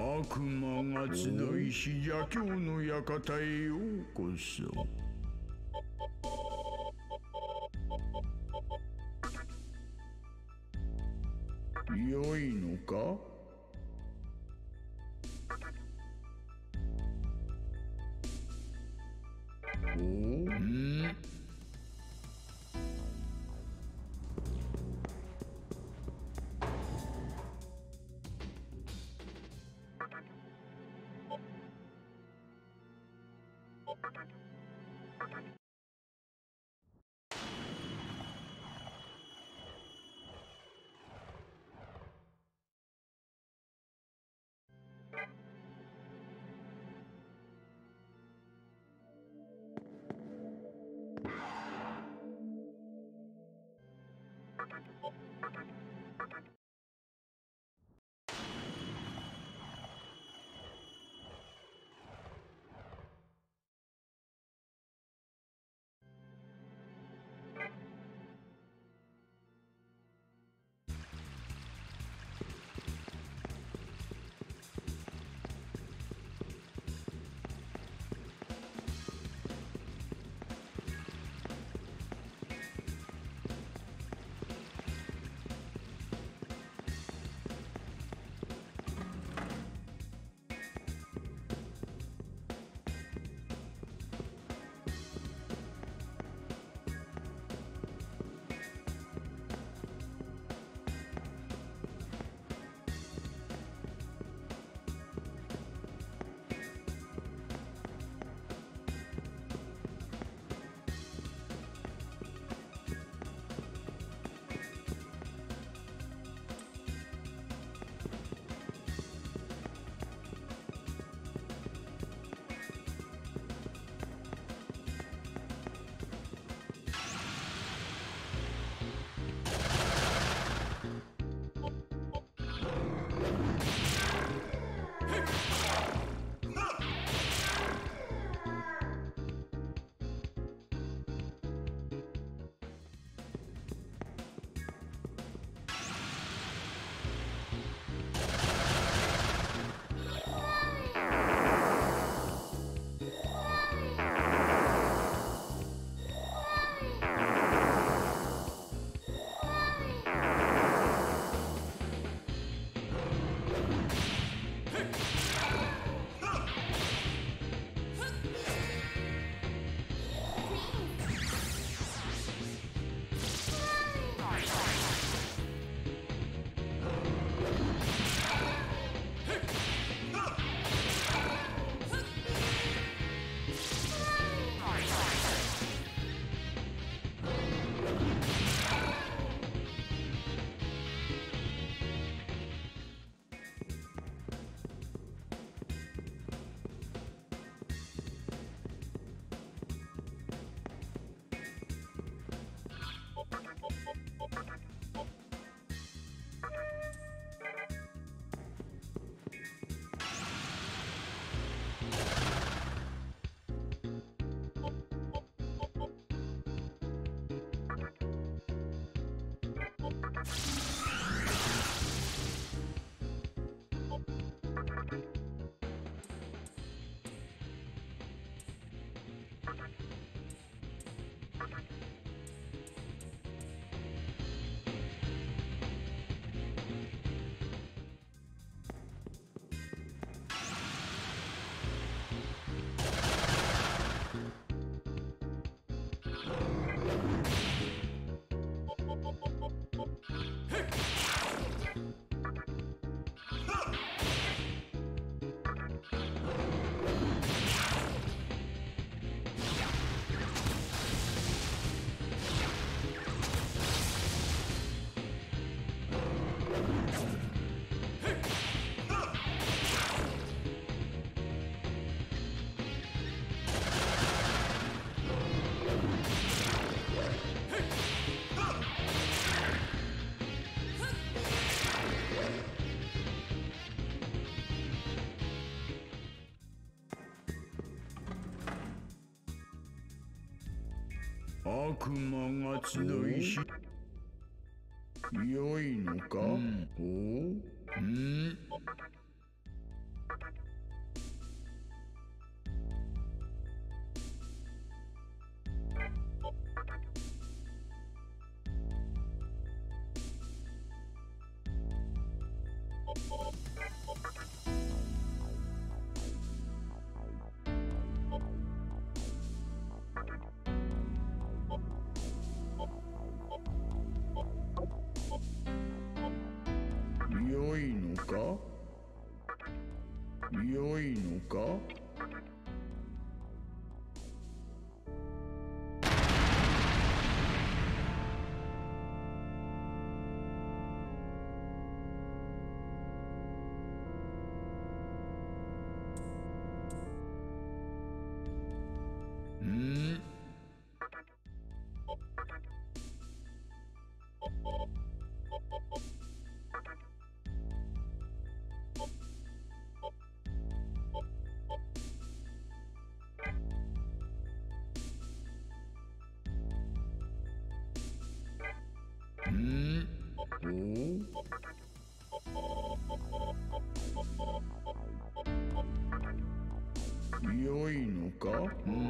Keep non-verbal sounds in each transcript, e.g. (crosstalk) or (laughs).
悪魔が集いし邪教の館へようこそ。悪魔が集いし良いのか、うん良いのか？良いのか？うん。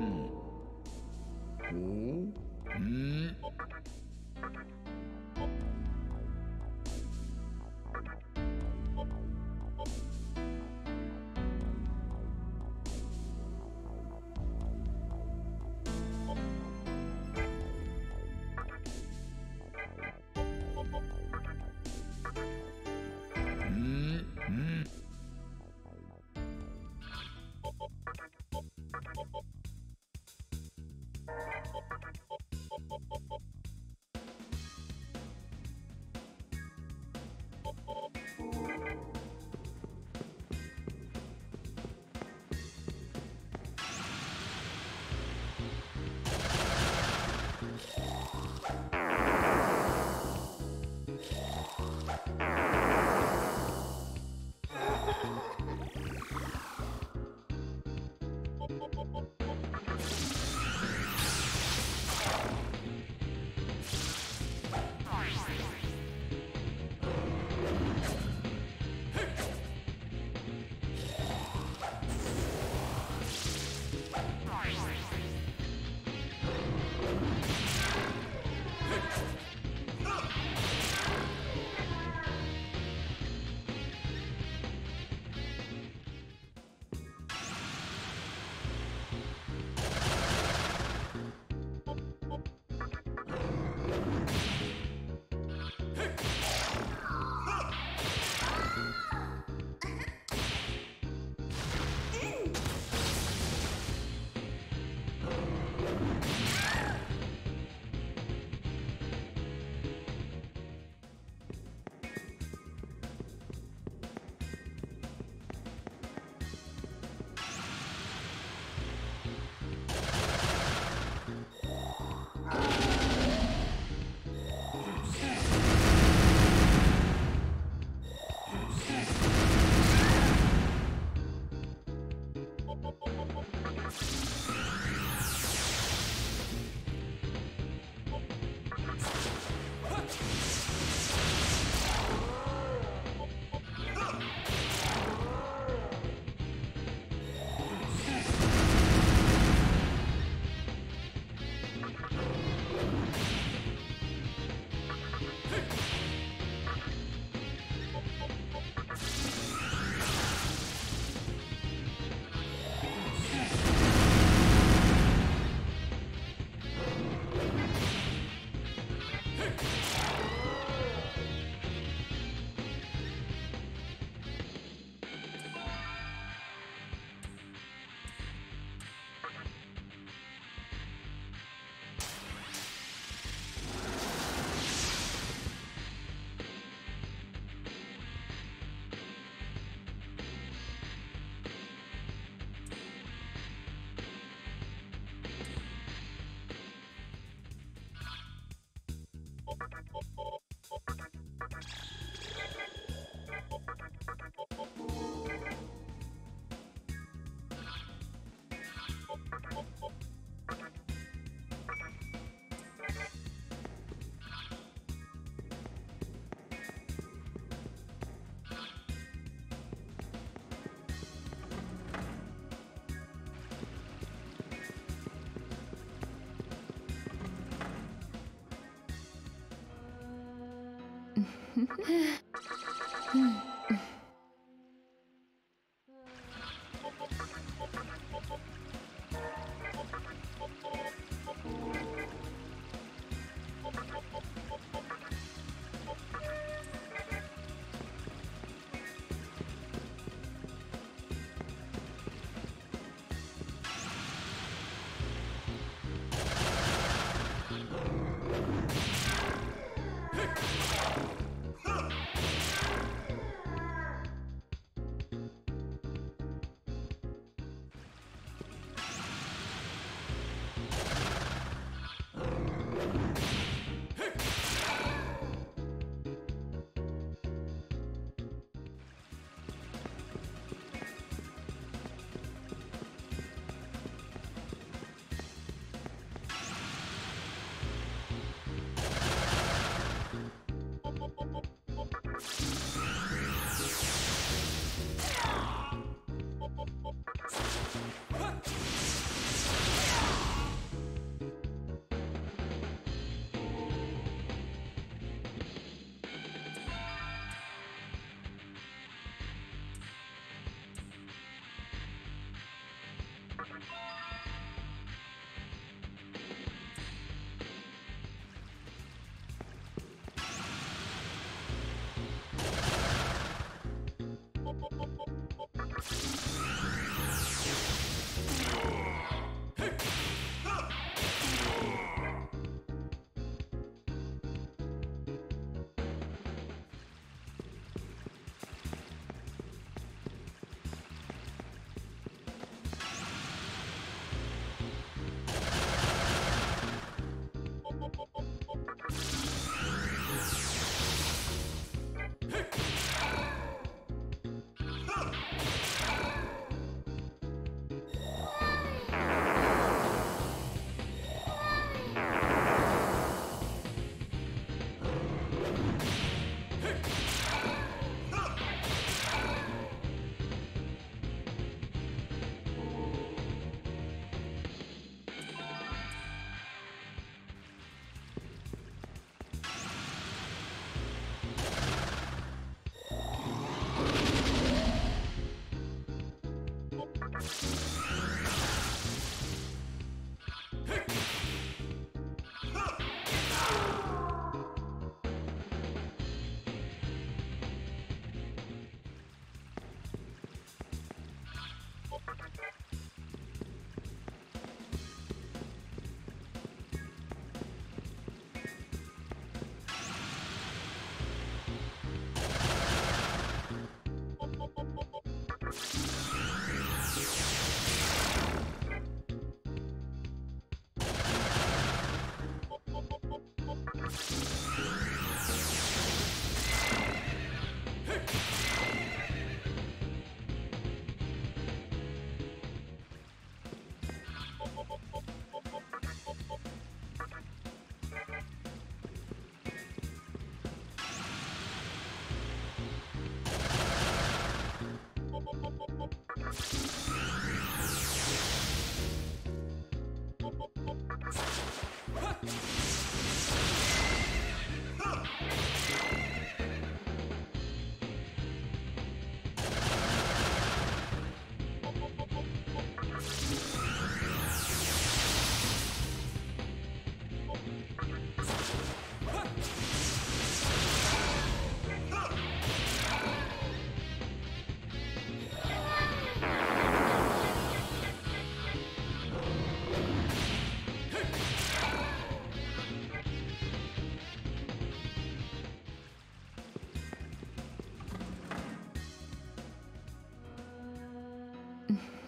Mm-hmm. (laughs)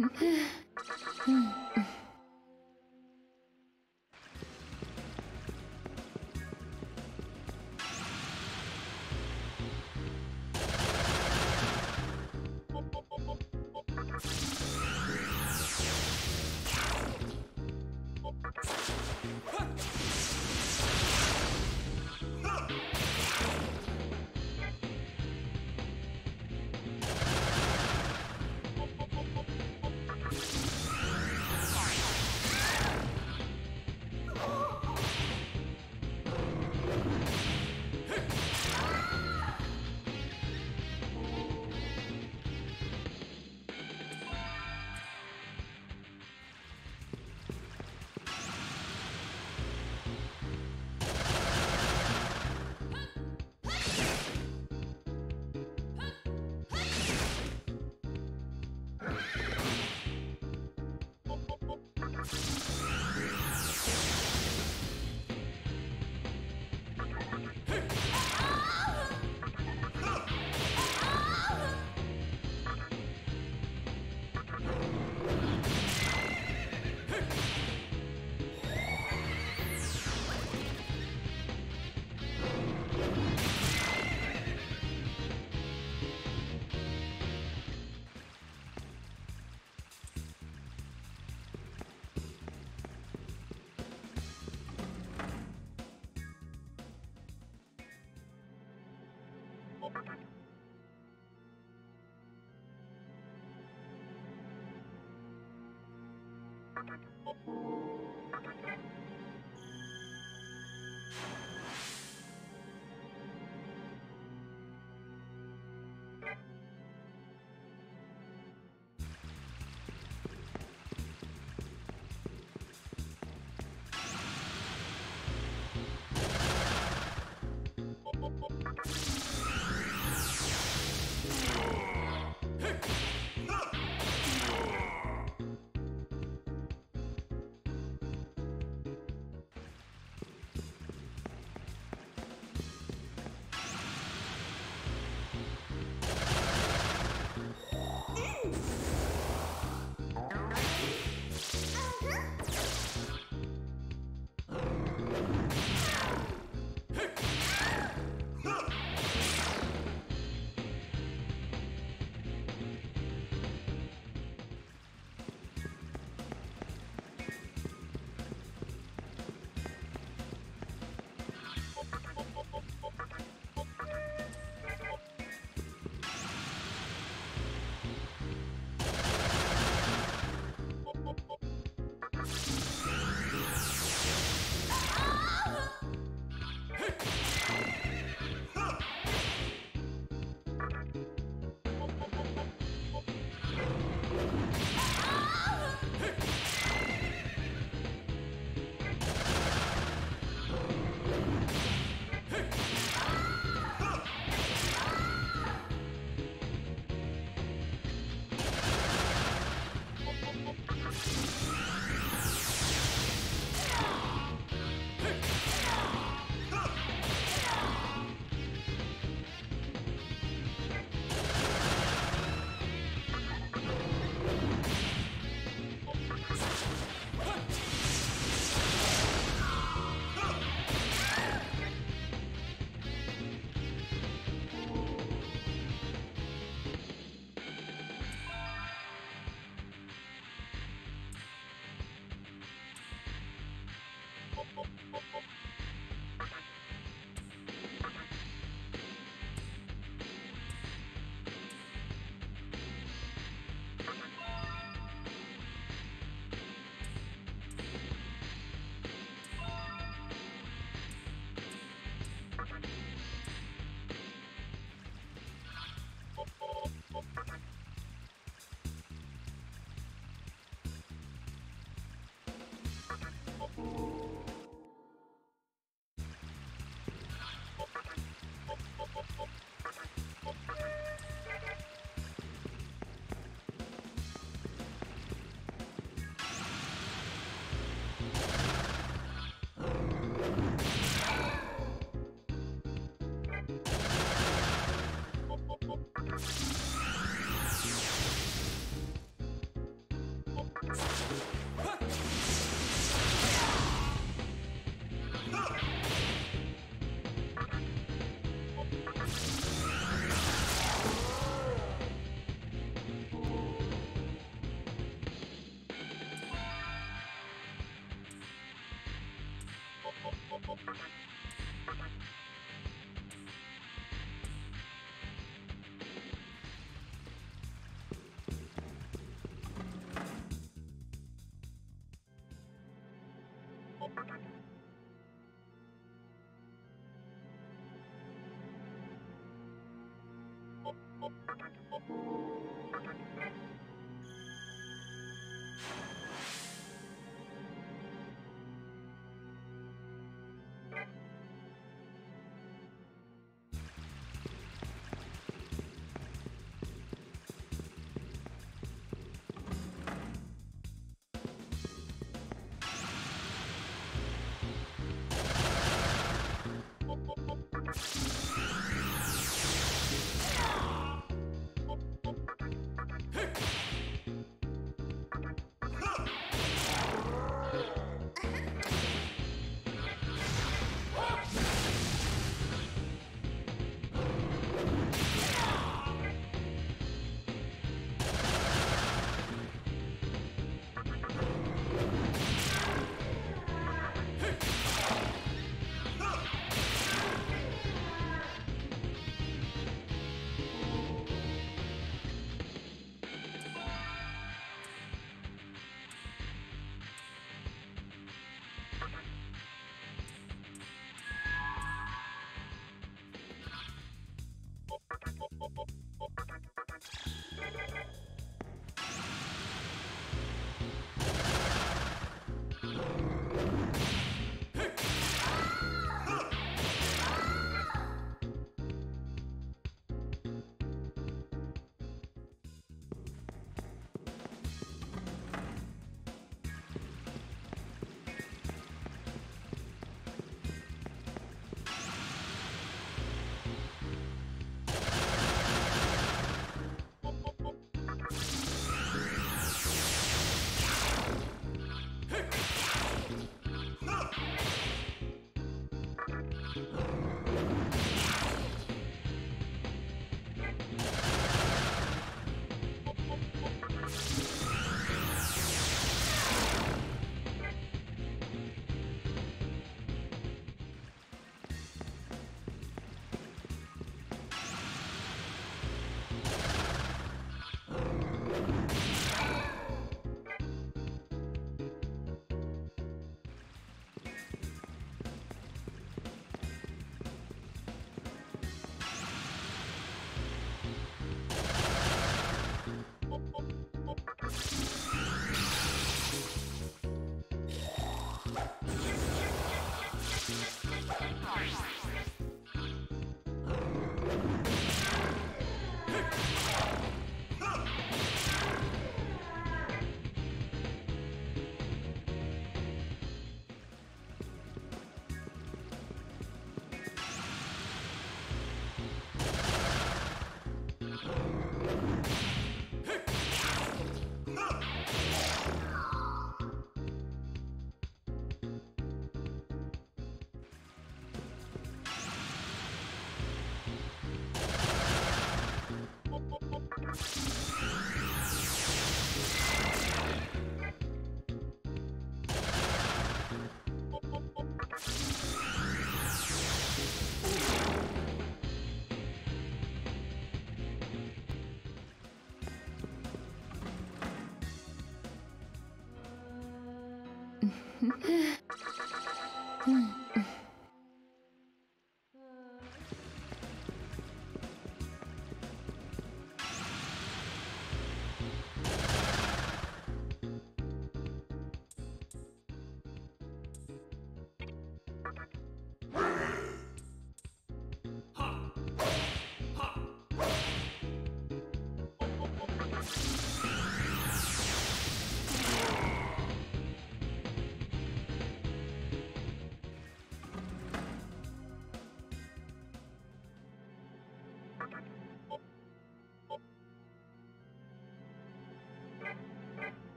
フフッ。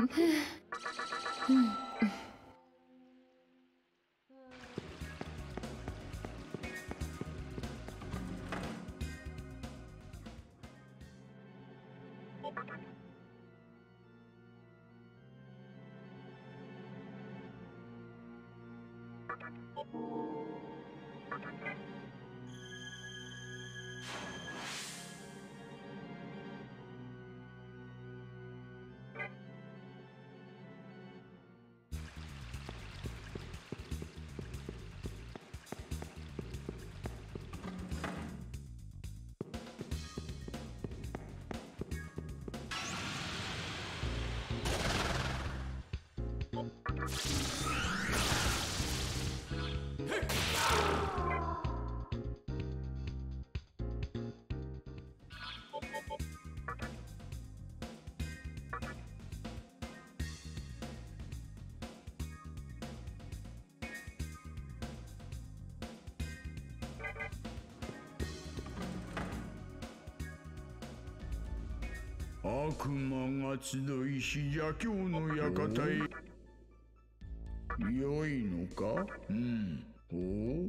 machen. (laughs) 悪魔が集いし邪教の館へ。良いのか？うん。ほう。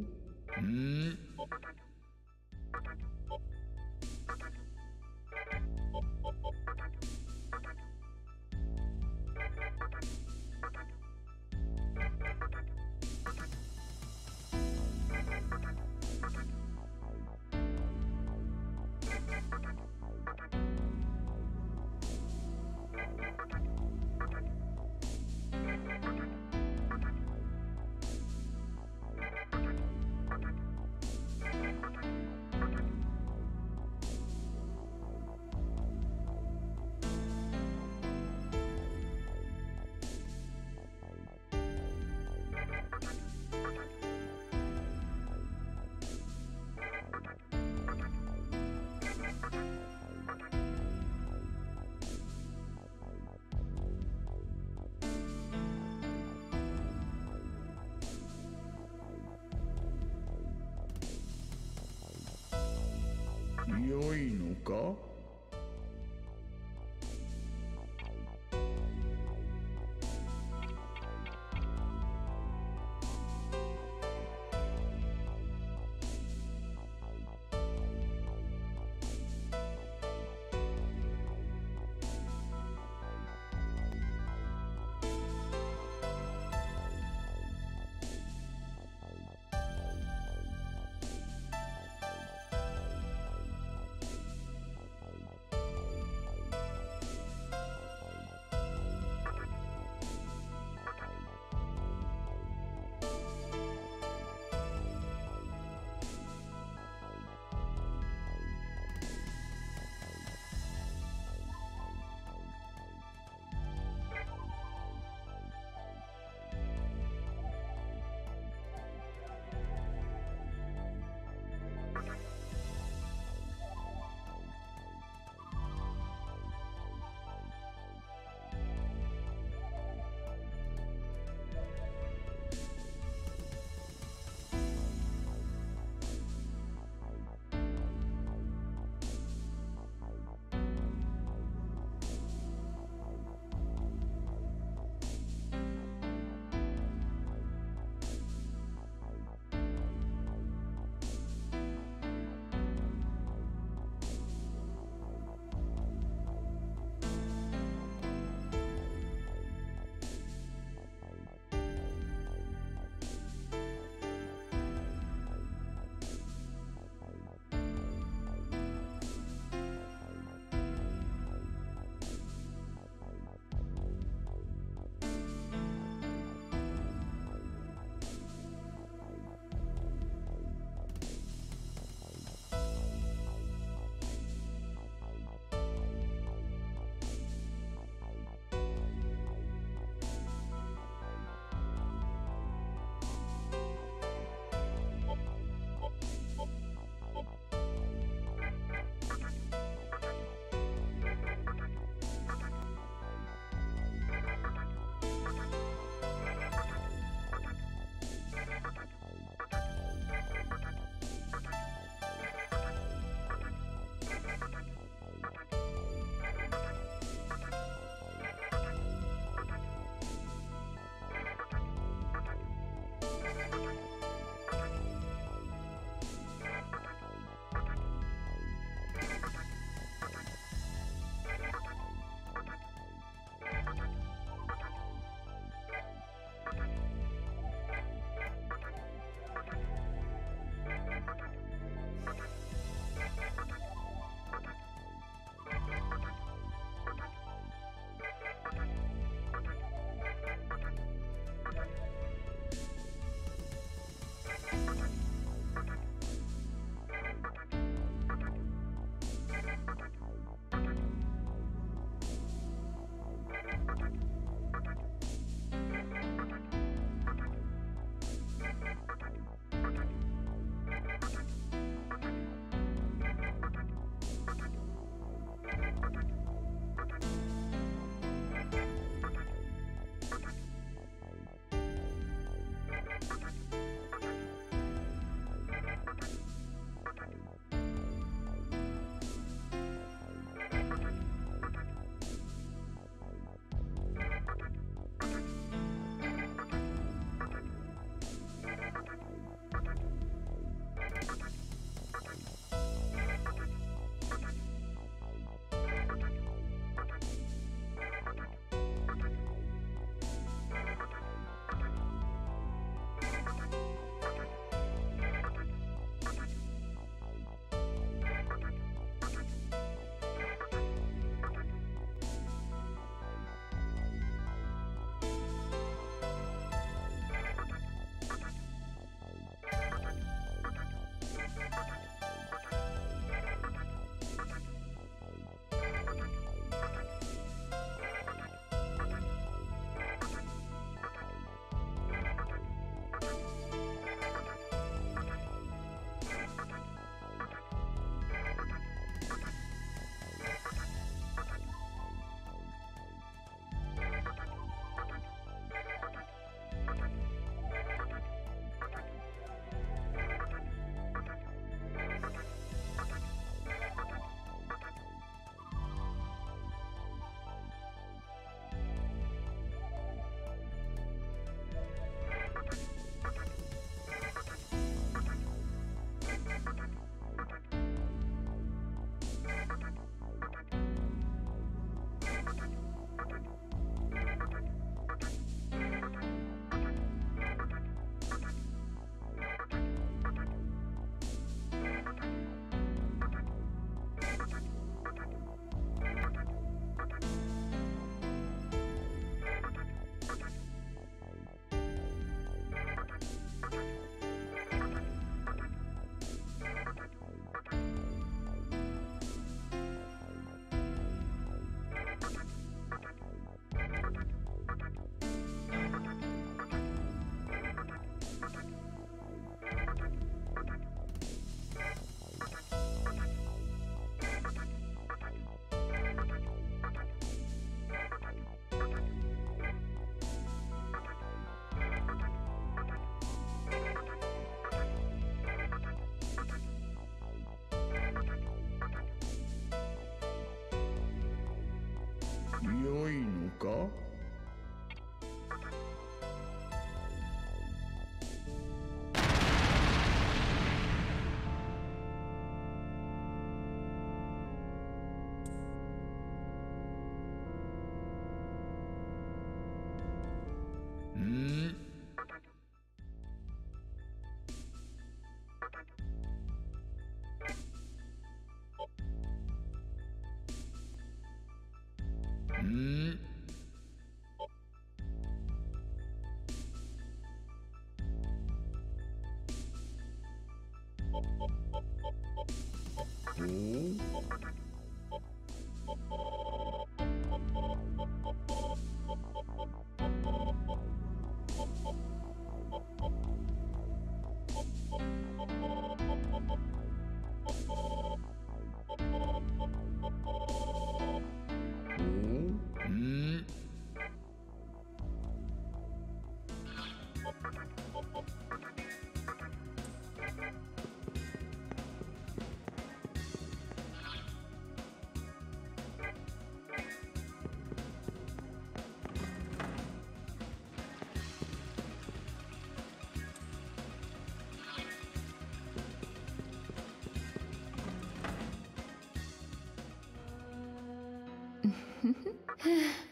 う。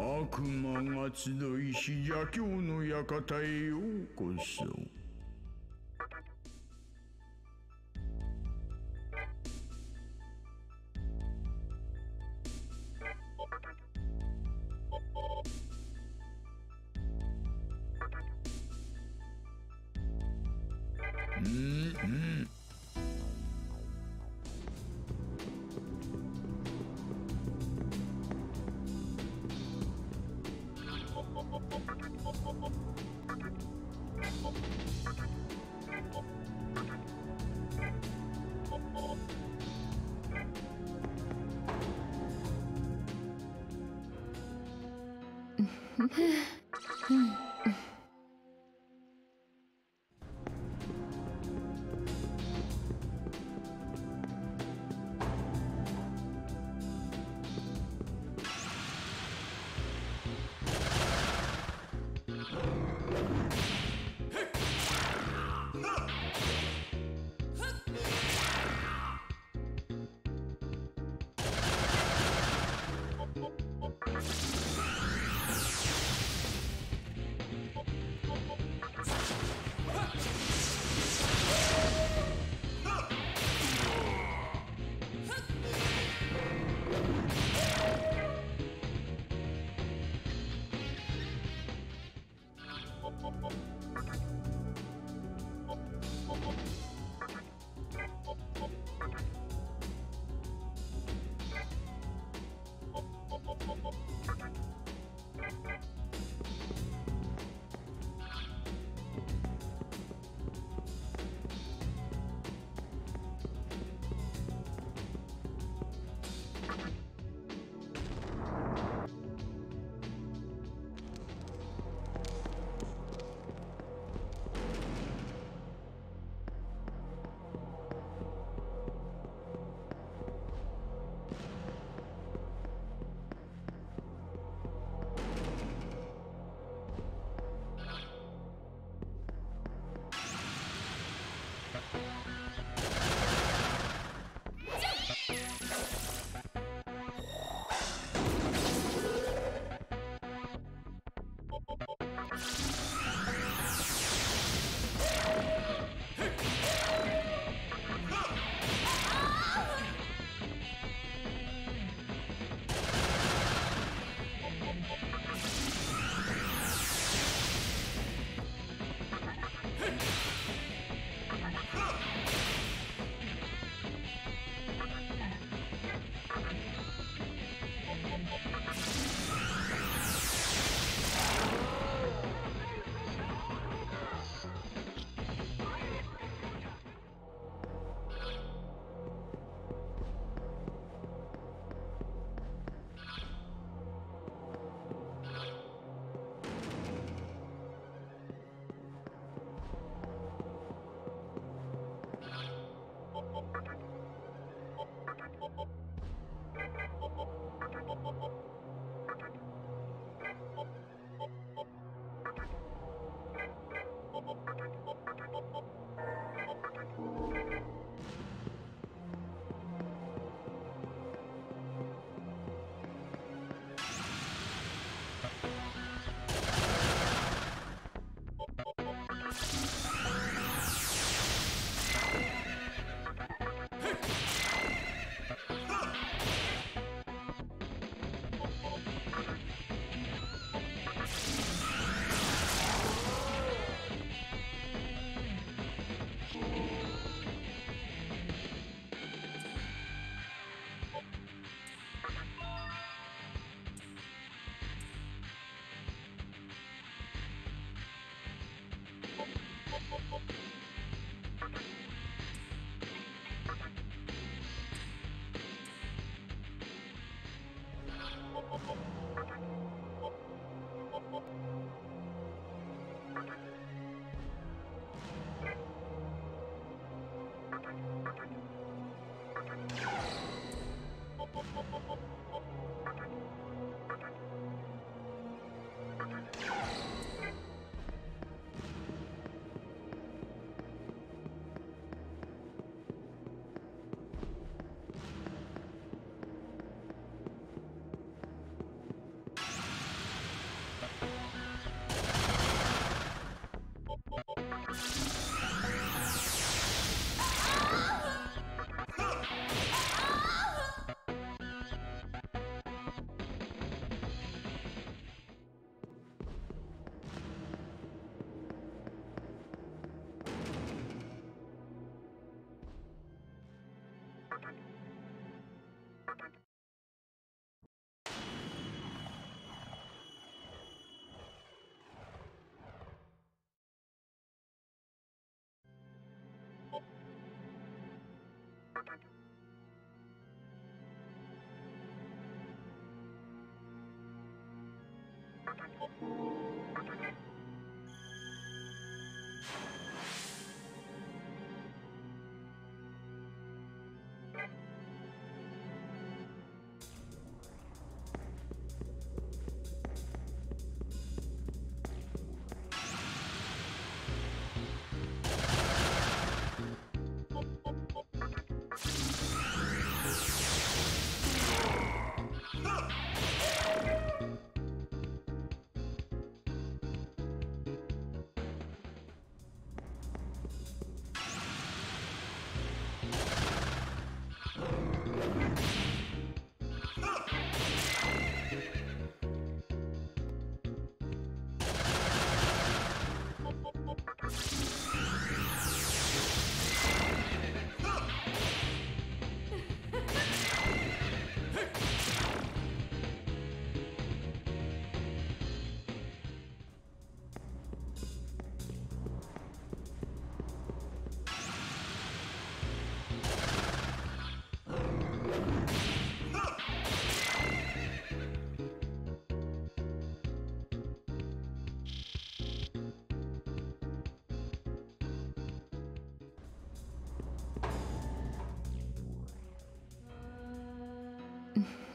悪魔が集いし邪教の館へようこそ。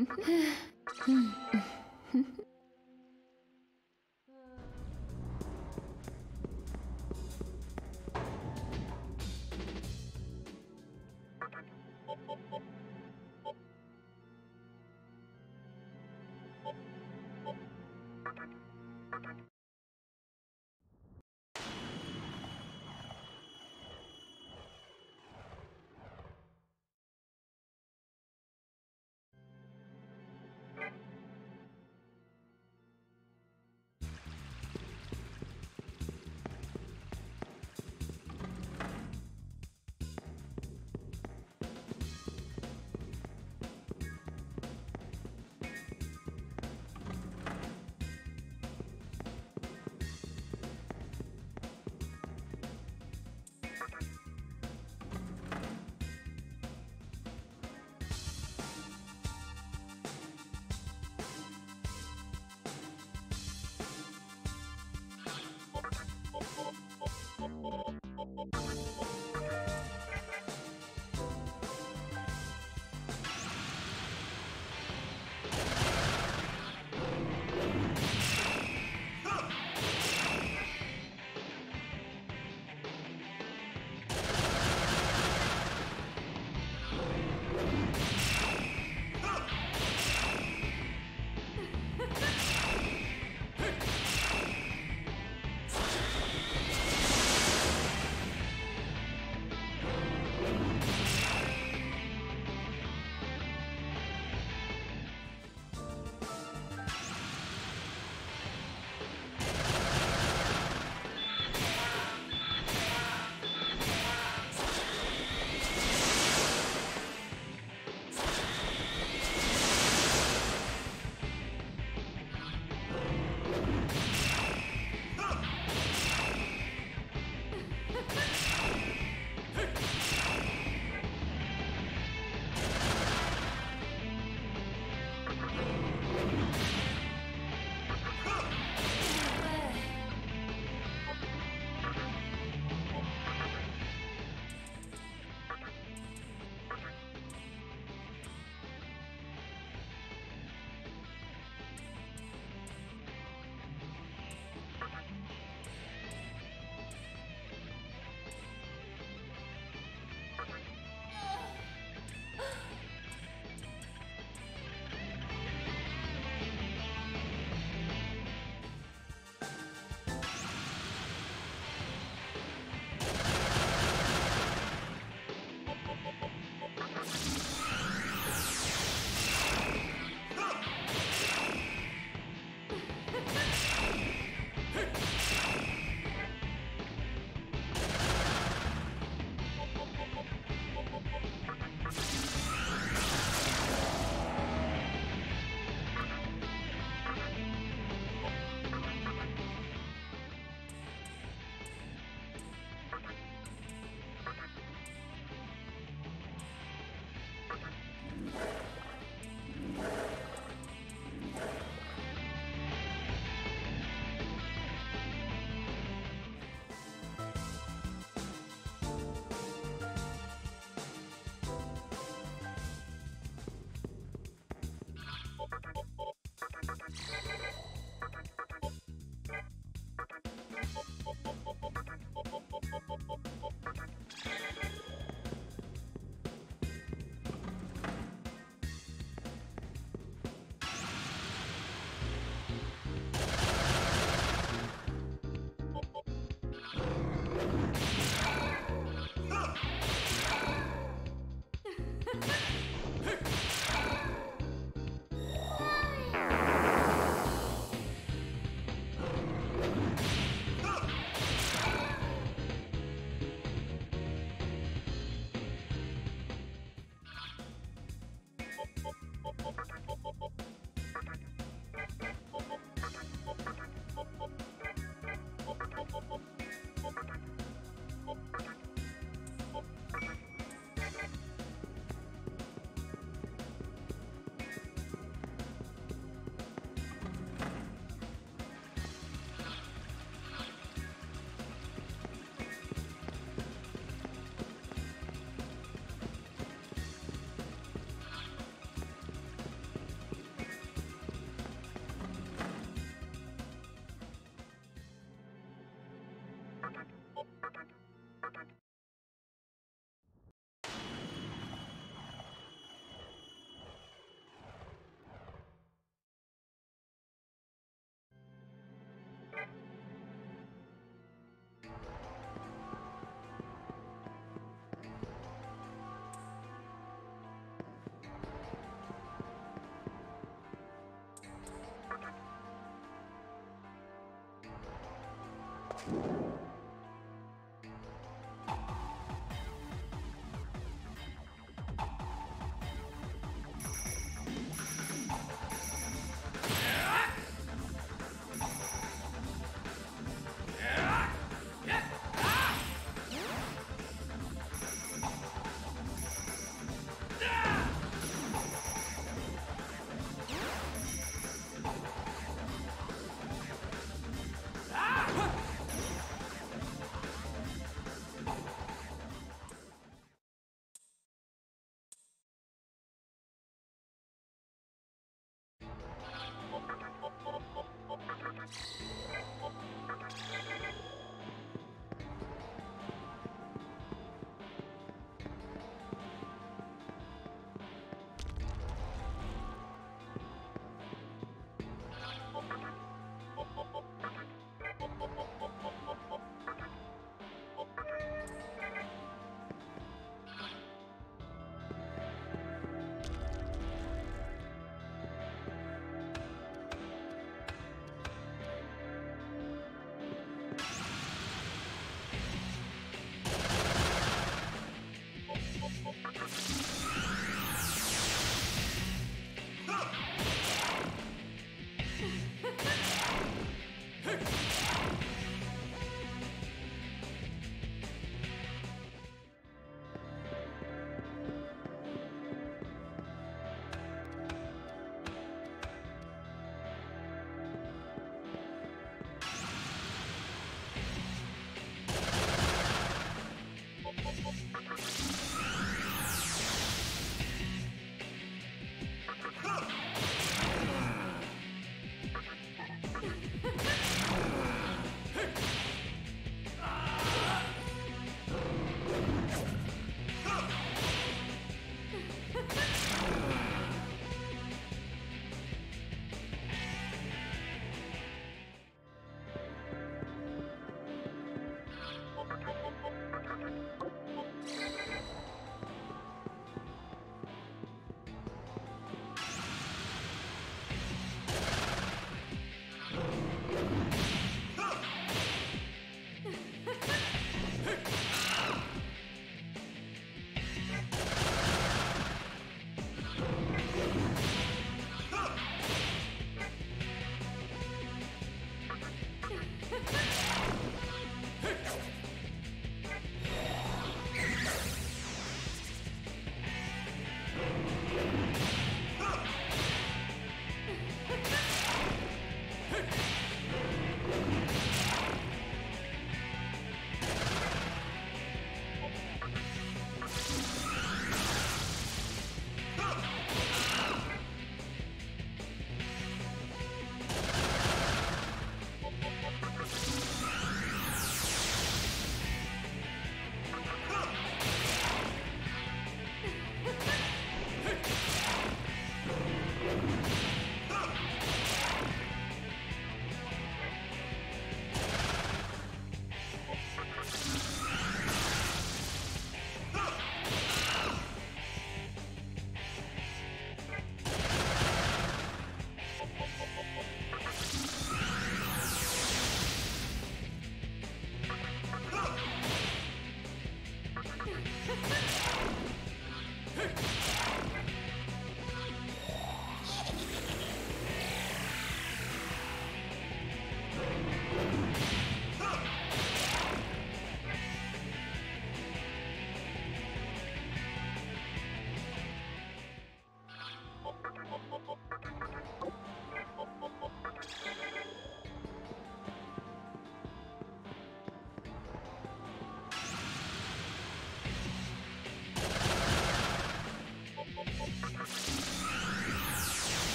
う (laughs) ん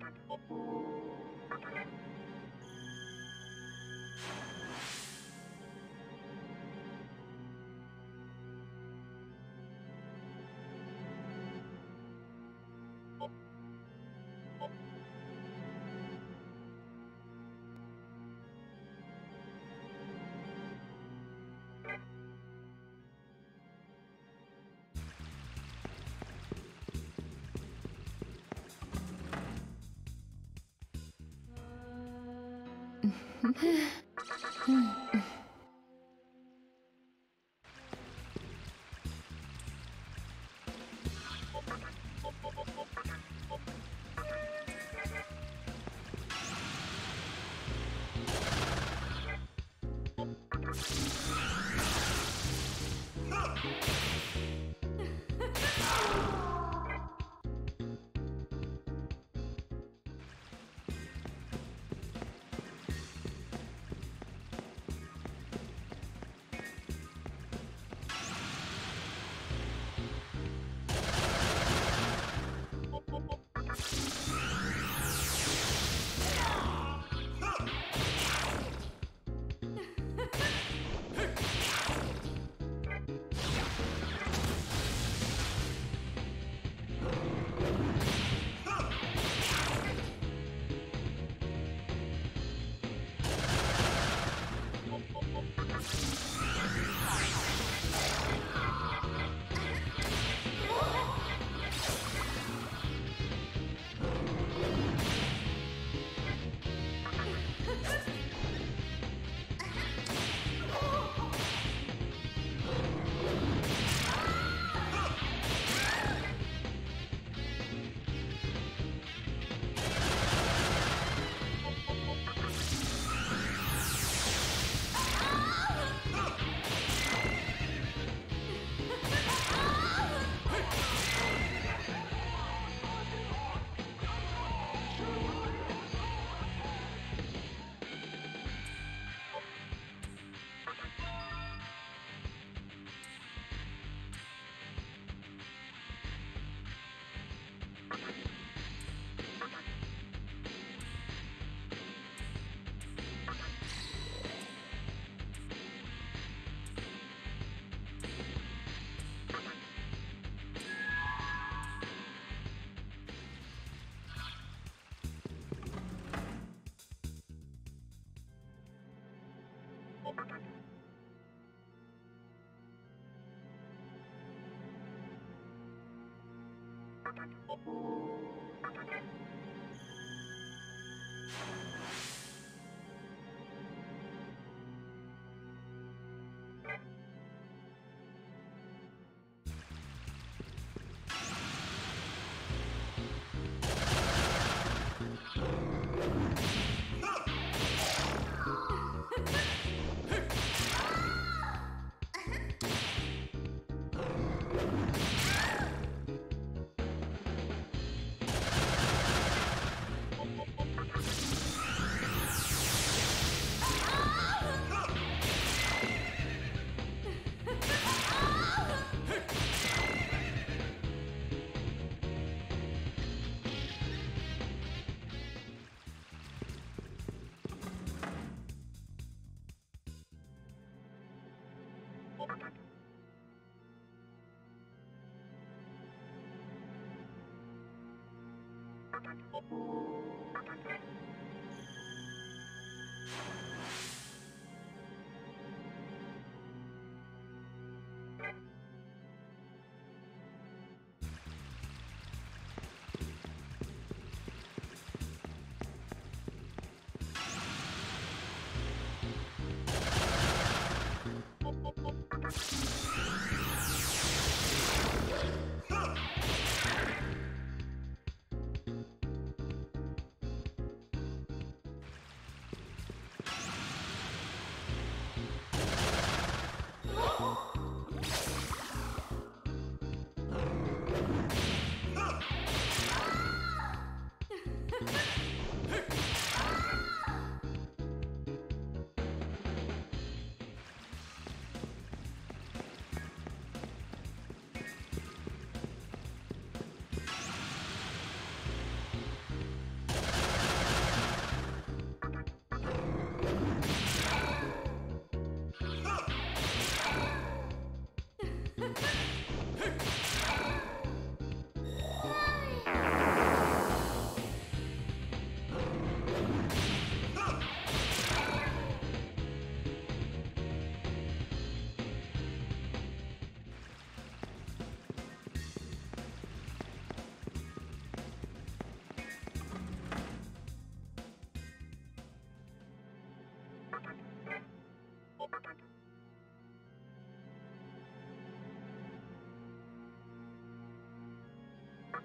you 嗯 (laughs)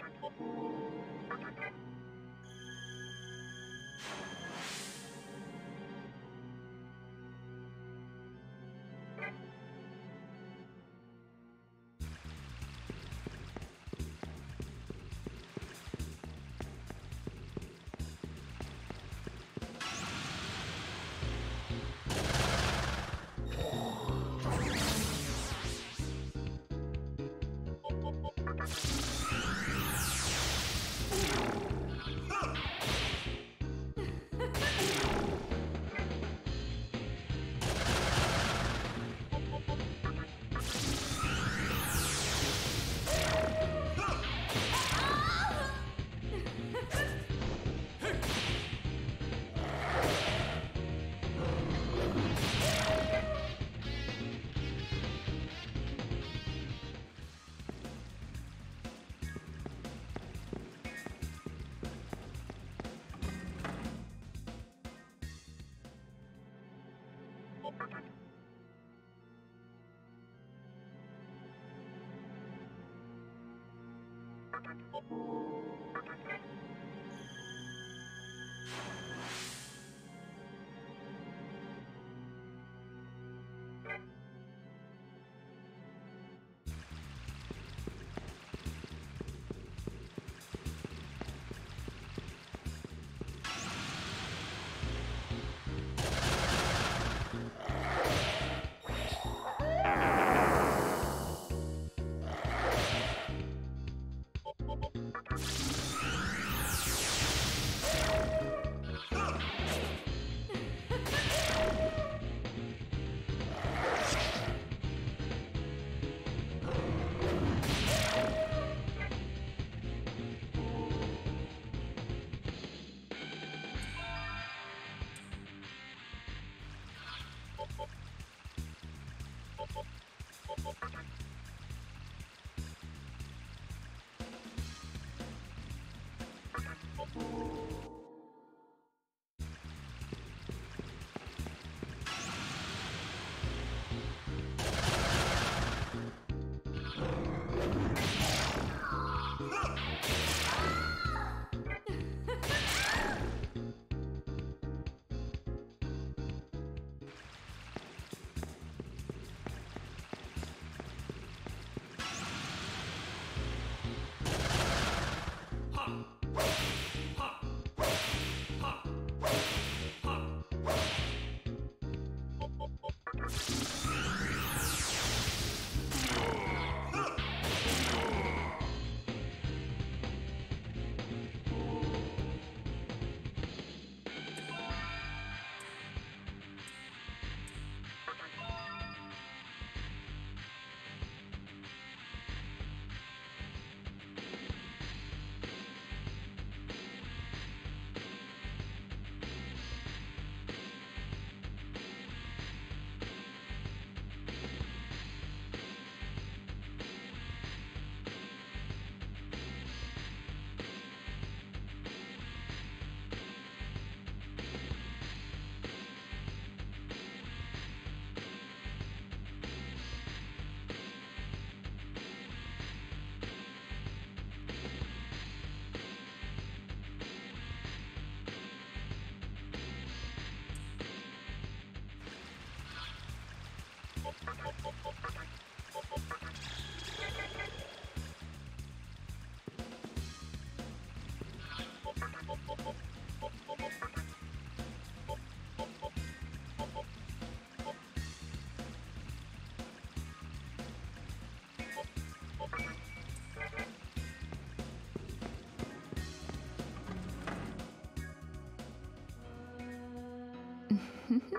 Thank.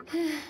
唉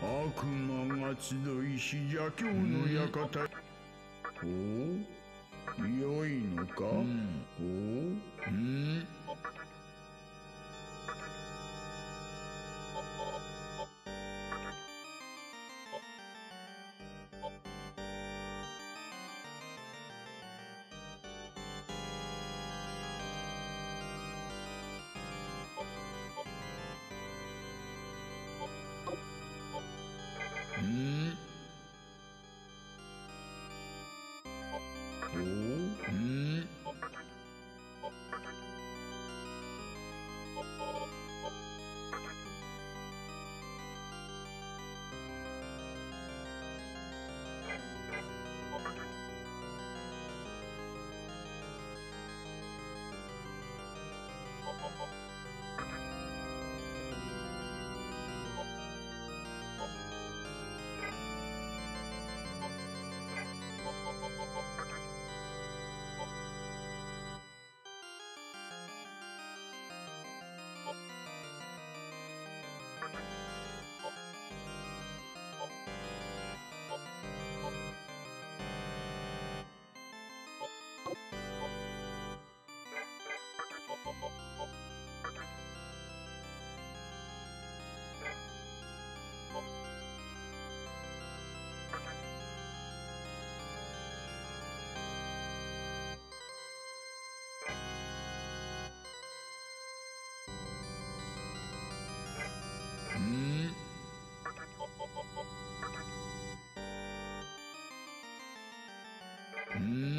悪魔が集いし邪教の館 Mm.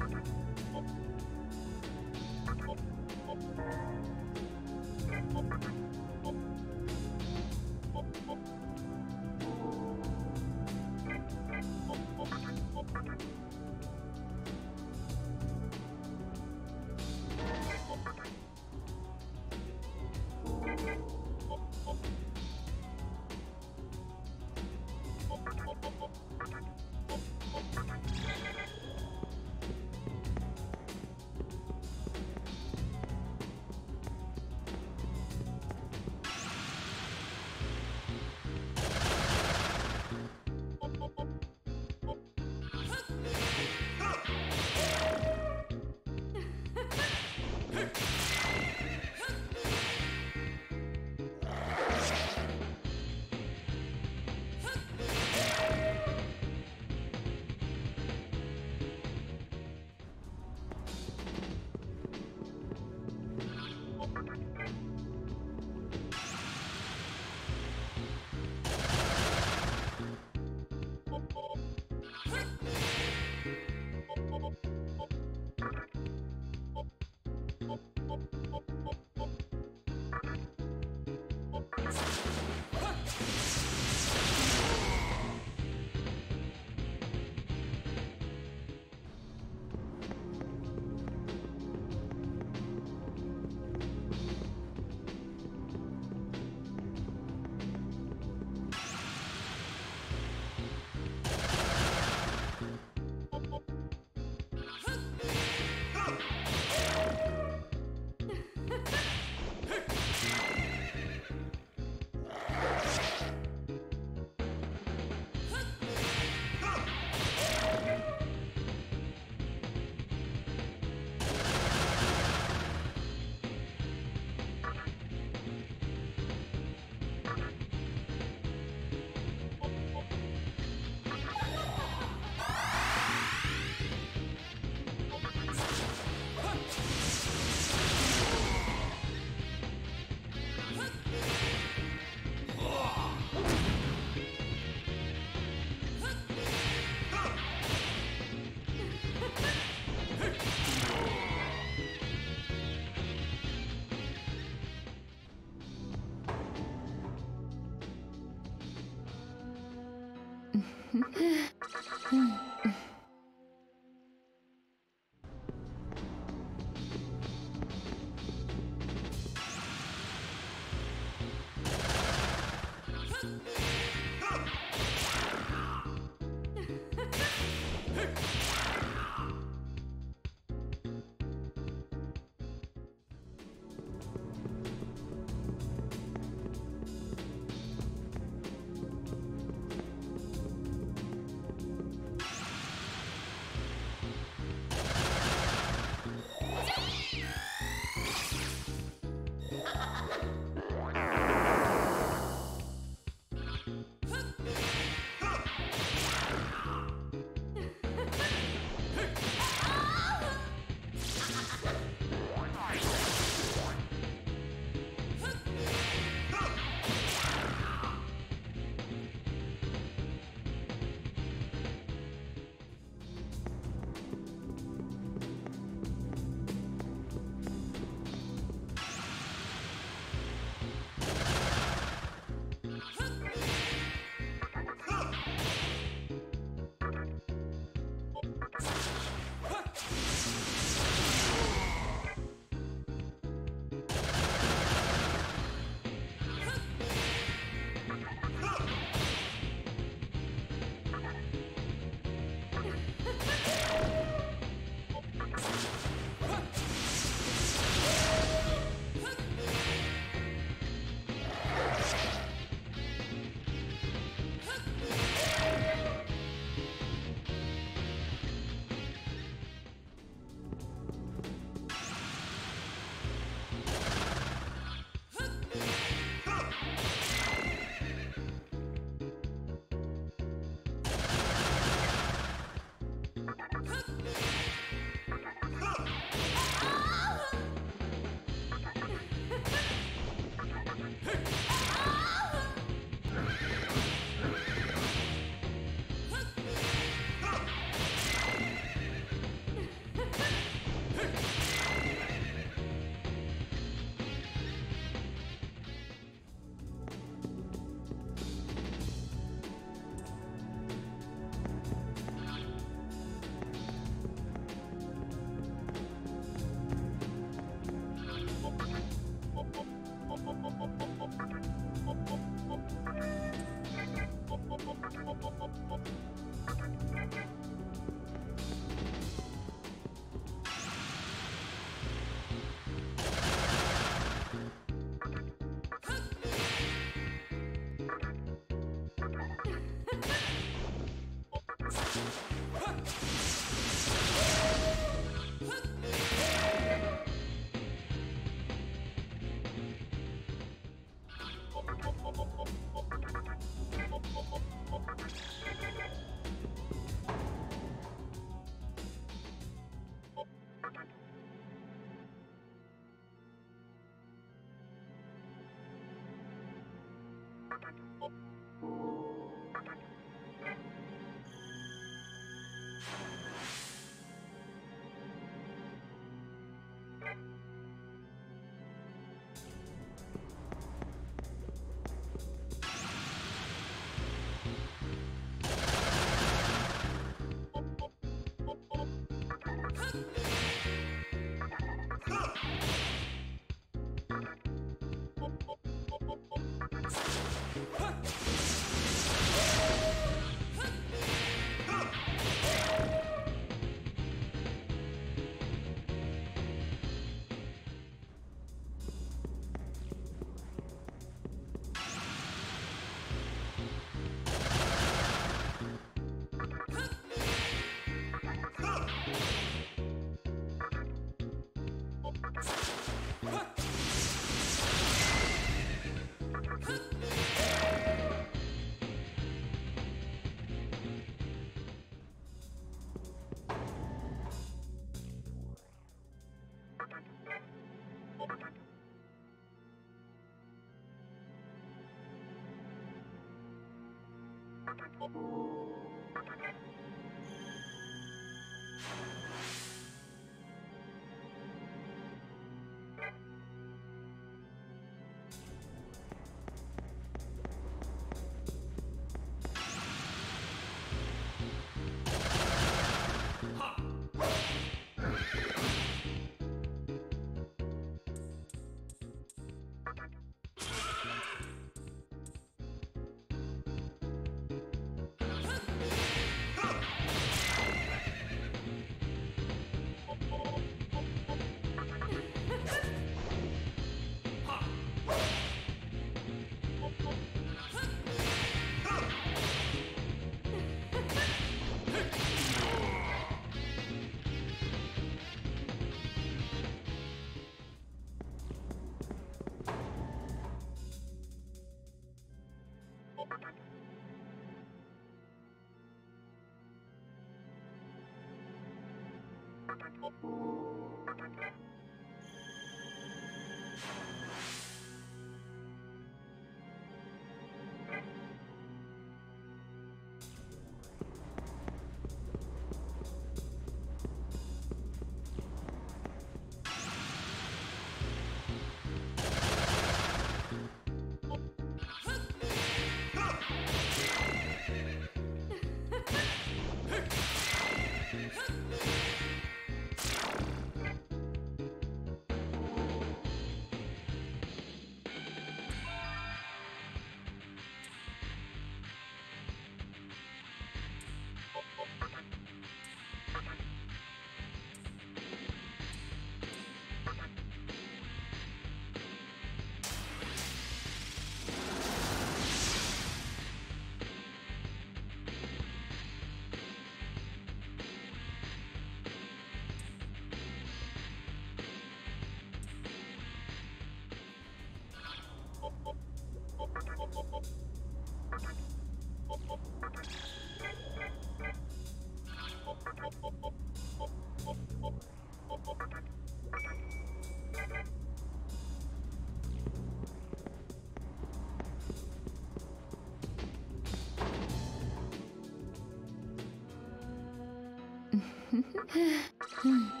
嗯。